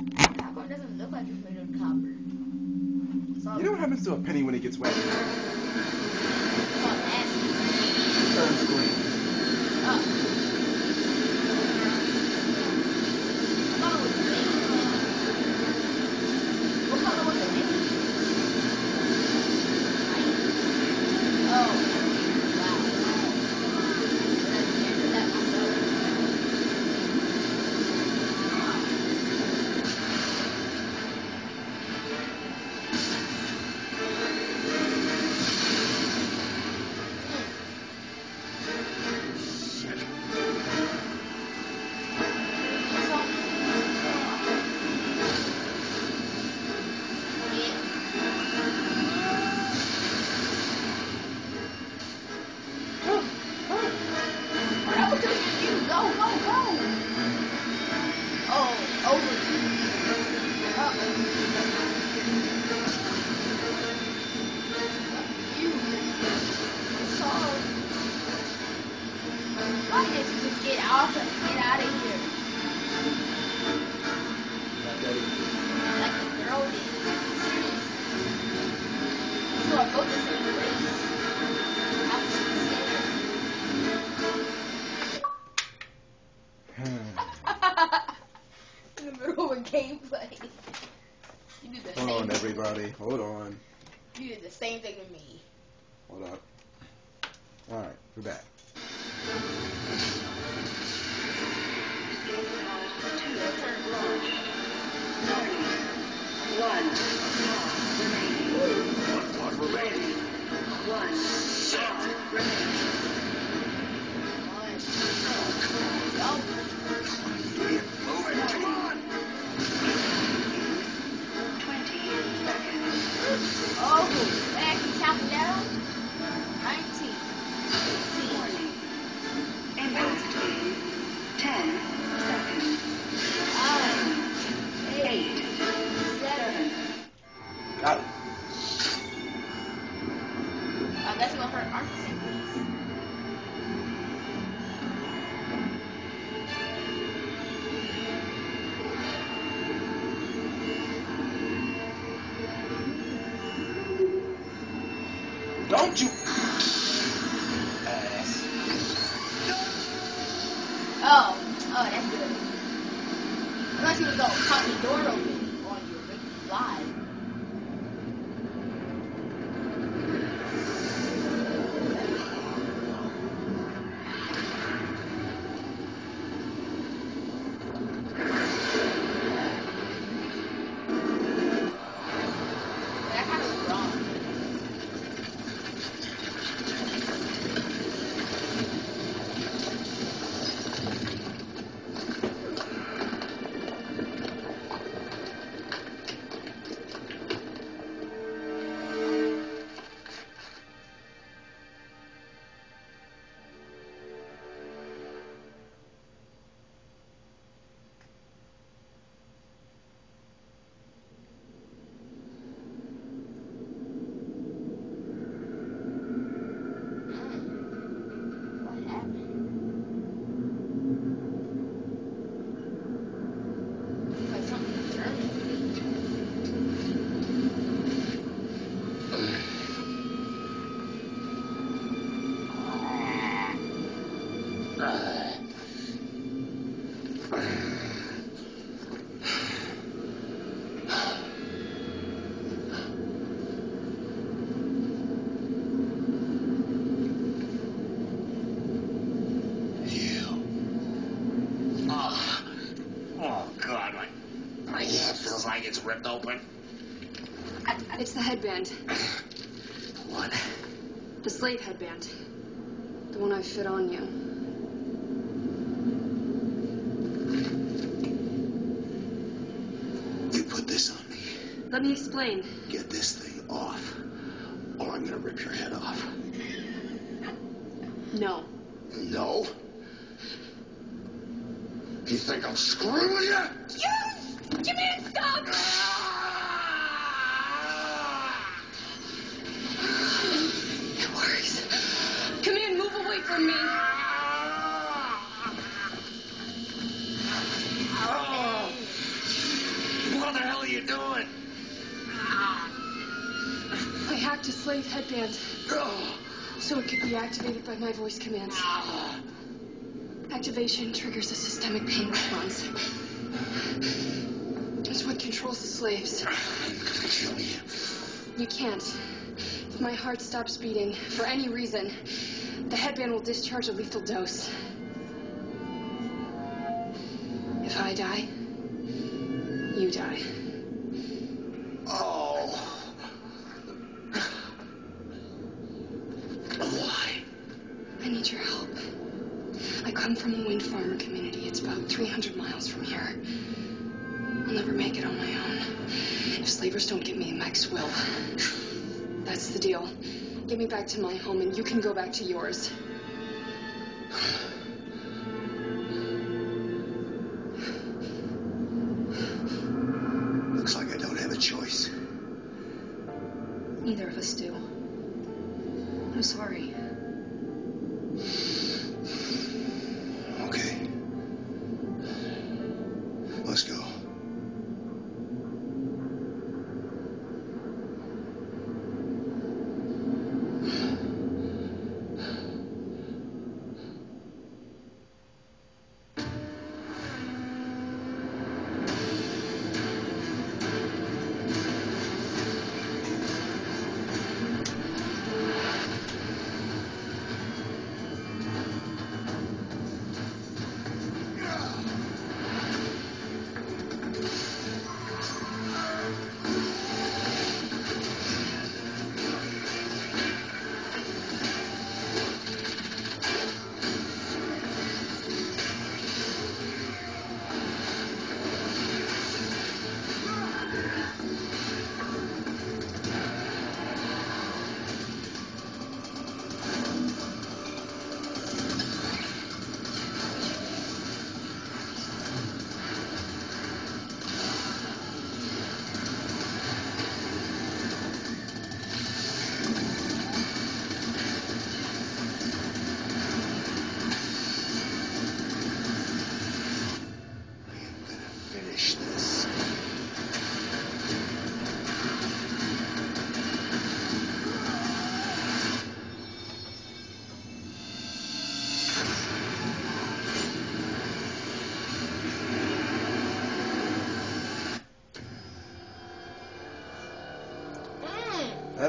Doesn't look like it's made of copper? You know what happens to a penny when it gets wet? it's all nasty. It turns green. Gameplay. You did the Hold same on, everybody. Hold on. You did the same thing to me. Hold up. All right, we're back. Unless you was gonna pop the door open on you, make you fly. Like it's ripped open. It's the headband. What? The slave headband. The one I fit on you. You put this on me. Let me explain. Get this thing off, or I'm gonna rip your head off. No. No? You think I'm screwing with you? Yes! Give me a stop! It works. Come in, move away from me. Oh. What the hell are you doing? I hacked a slave headband so it could be activated by my voice commands. Activation triggers a systemic pain response. It's what controls the slaves. You're gonna kill me. You can't. If my heart stops beating, for any reason, the headband will discharge a lethal dose. If I die, you die. Oh. Why? I need your help. I come from a wind farmer community. It's about 300 miles from here. I'll never make it on my own. If slavers don't get me, mechs will. That's the deal. Get me back to my home and you can go back to yours. Looks like I don't have a choice. Neither of us do. I'm sorry.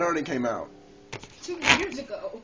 That already came out. two years ago.